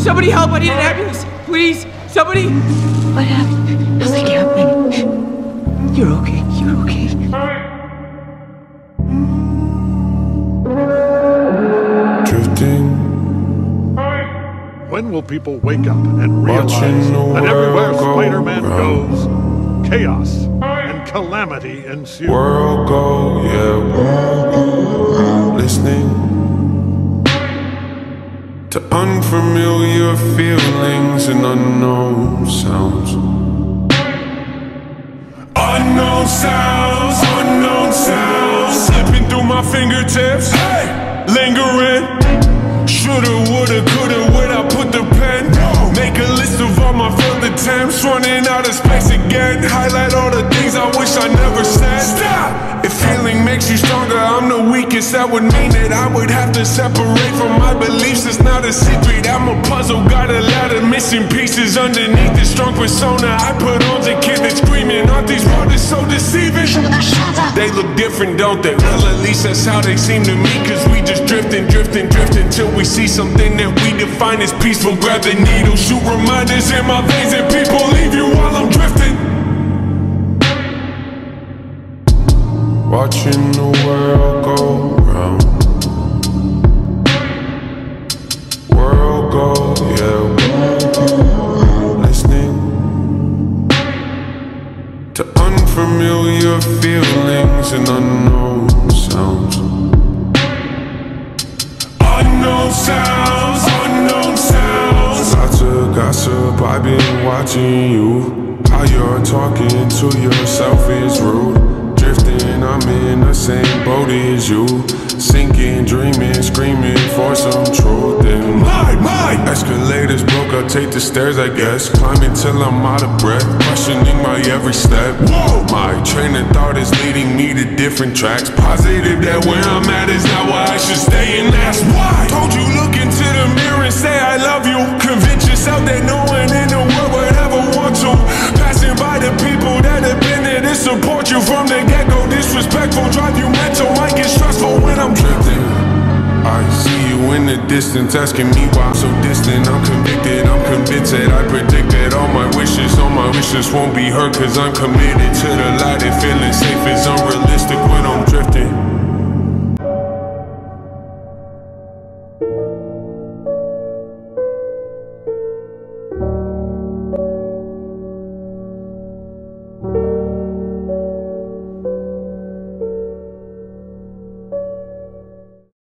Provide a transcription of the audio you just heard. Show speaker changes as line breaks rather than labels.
Somebody help! I need an ambulance! Please! Somebody!
What happened? Nothing happened. You're okay. You're okay.
Drifting,
When will people wake up and realize that everywhere
world go
Spider-Man
round.
goes, chaos and calamity ensue?
world go, yeah, world go. Listening to unfamiliar feelings and unknown sounds. Unknown sounds, unknown sounds, slipping through my fingertips. Hey, lingering. Shoulda, woulda, coulda, would I put the pen? Make a list of all my failed attempts, running out of space again. Highlight all the things I wish I never said. Makes you stronger, I'm the weakest. That would mean that I would have to separate from my beliefs. It's not a secret. I'm a puzzle, got a lot of missing pieces underneath this strong persona. I put on the kid that's screaming. Aren't these waters so deceiving? They look different, don't they? Well, at least that's how they seem to me. Cause we just drifting, drifting, drifting till we see something that we define as peaceful. Grab the needle, shoot reminders in my veins, and Watching the world go round. World go, yeah. Listening to unfamiliar feelings and unknown sounds. Unknown sounds, unknown sounds. Lots of gossip, I've been watching you. How you're talking to yourself is rude. Drifting, I'm in the same boat as you. Sinking, dreaming, screaming for some truth. And my, my escalators broke, I'll take the stairs, I guess. Climbing till I'm out of breath, questioning my every step. Whoa, my train of thought is leading me to different tracks. Positive that where I'm at is not where I should stay, and that's why. Distance, asking me why I'm so distant. I'm convicted, I'm convinced that I predicted all my wishes. All my wishes won't be heard, cause I'm committed to the light and feeling safe is unrealistic when I'm drifting.